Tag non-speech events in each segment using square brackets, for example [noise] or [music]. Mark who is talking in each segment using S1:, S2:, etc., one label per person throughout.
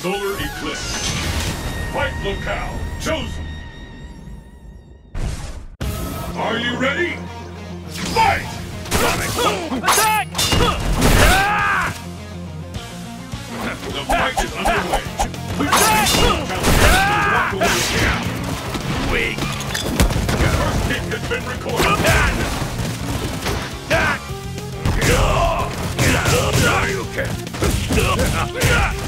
S1: Solar Eclipse. Fight locale chosen. Are you ready? Fight!
S2: Attack! Ah!
S1: The fight is underway. Please walk away with
S2: Weak!
S1: The first hit has been recorded.
S2: Ah!
S1: I've never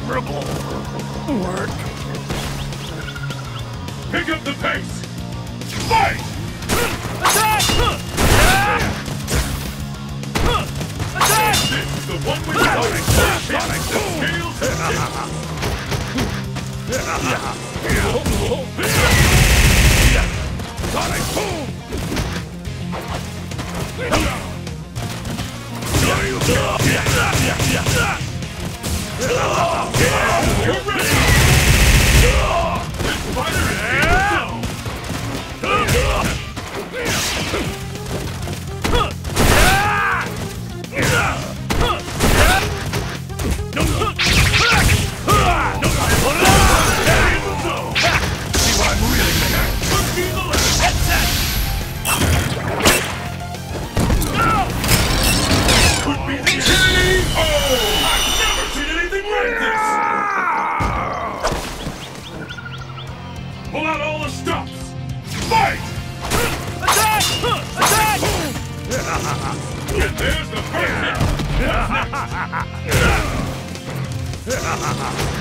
S2: Admirable work.
S1: Pick up the pace. Fight!
S2: Attack! Attack!
S1: This is the one with Sonic. Sonic scales and tips.
S2: Sonic boom!
S1: You're ready. And there's the first hit. [laughs]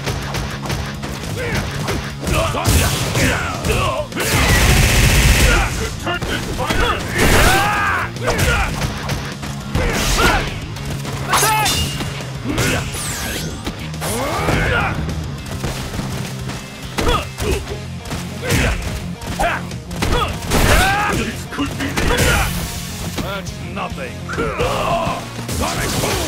S2: Nothing. [laughs] Sonic boom!